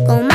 ¿Cómo